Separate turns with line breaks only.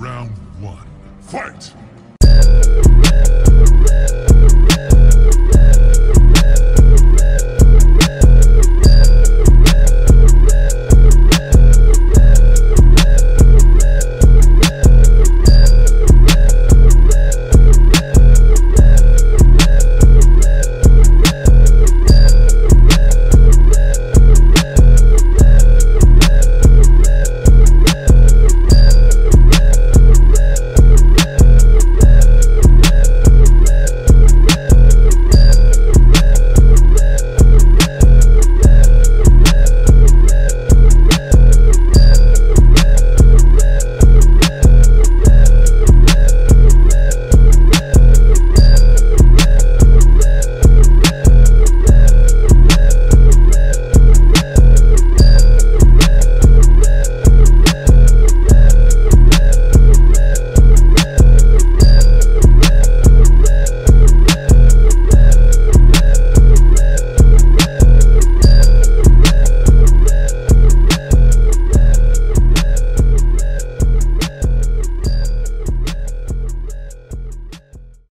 Round one. Fight!